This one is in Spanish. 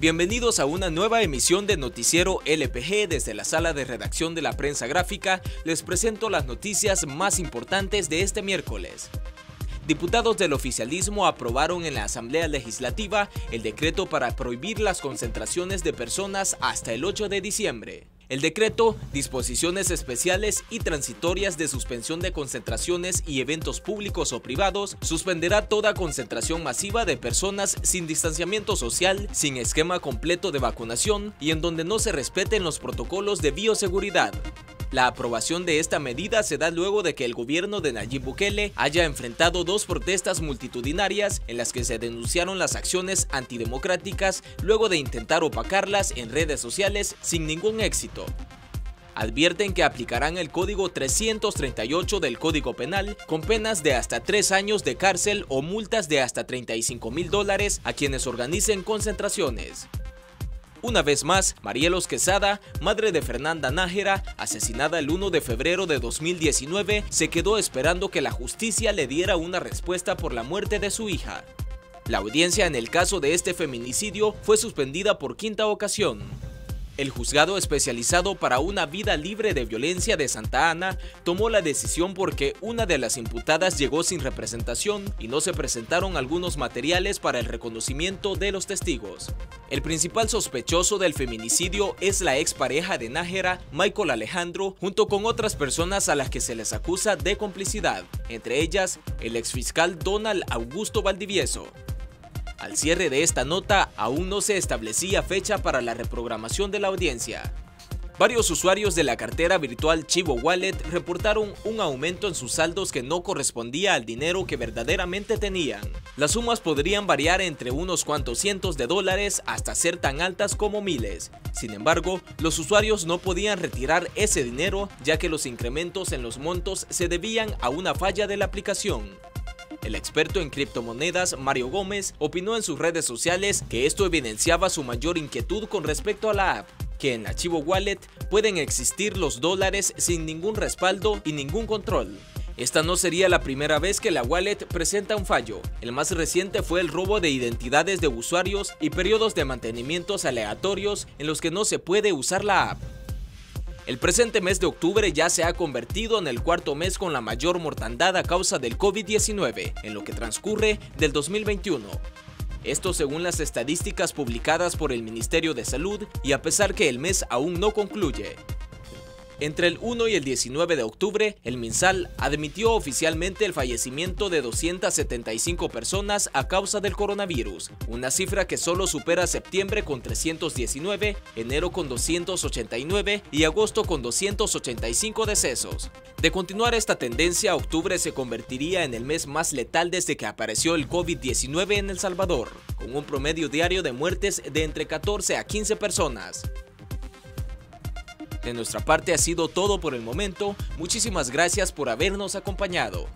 Bienvenidos a una nueva emisión de Noticiero LPG desde la sala de redacción de la prensa gráfica. Les presento las noticias más importantes de este miércoles. Diputados del oficialismo aprobaron en la Asamblea Legislativa el decreto para prohibir las concentraciones de personas hasta el 8 de diciembre. El decreto, disposiciones especiales y transitorias de suspensión de concentraciones y eventos públicos o privados, suspenderá toda concentración masiva de personas sin distanciamiento social, sin esquema completo de vacunación y en donde no se respeten los protocolos de bioseguridad. La aprobación de esta medida se da luego de que el gobierno de Nayib Bukele haya enfrentado dos protestas multitudinarias en las que se denunciaron las acciones antidemocráticas luego de intentar opacarlas en redes sociales sin ningún éxito. Advierten que aplicarán el Código 338 del Código Penal con penas de hasta tres años de cárcel o multas de hasta 35 mil dólares a quienes organicen concentraciones. Una vez más, Marielos Quesada, madre de Fernanda Nájera, asesinada el 1 de febrero de 2019, se quedó esperando que la justicia le diera una respuesta por la muerte de su hija. La audiencia en el caso de este feminicidio fue suspendida por quinta ocasión. El juzgado especializado para una vida libre de violencia de Santa Ana tomó la decisión porque una de las imputadas llegó sin representación y no se presentaron algunos materiales para el reconocimiento de los testigos. El principal sospechoso del feminicidio es la expareja de Nájera, Michael Alejandro, junto con otras personas a las que se les acusa de complicidad, entre ellas el exfiscal Donald Augusto Valdivieso. Al cierre de esta nota, aún no se establecía fecha para la reprogramación de la audiencia. Varios usuarios de la cartera virtual Chivo Wallet reportaron un aumento en sus saldos que no correspondía al dinero que verdaderamente tenían. Las sumas podrían variar entre unos cuantos cientos de dólares hasta ser tan altas como miles. Sin embargo, los usuarios no podían retirar ese dinero ya que los incrementos en los montos se debían a una falla de la aplicación. El experto en criptomonedas Mario Gómez opinó en sus redes sociales que esto evidenciaba su mayor inquietud con respecto a la app, que en Archivo Wallet pueden existir los dólares sin ningún respaldo y ningún control. Esta no sería la primera vez que la wallet presenta un fallo. El más reciente fue el robo de identidades de usuarios y periodos de mantenimientos aleatorios en los que no se puede usar la app. El presente mes de octubre ya se ha convertido en el cuarto mes con la mayor mortandad a causa del COVID-19 en lo que transcurre del 2021. Esto según las estadísticas publicadas por el Ministerio de Salud y a pesar que el mes aún no concluye. Entre el 1 y el 19 de octubre, el MinSal admitió oficialmente el fallecimiento de 275 personas a causa del coronavirus, una cifra que solo supera septiembre con 319, enero con 289 y agosto con 285 decesos. De continuar esta tendencia, octubre se convertiría en el mes más letal desde que apareció el COVID-19 en El Salvador, con un promedio diario de muertes de entre 14 a 15 personas. De nuestra parte ha sido todo por el momento, muchísimas gracias por habernos acompañado.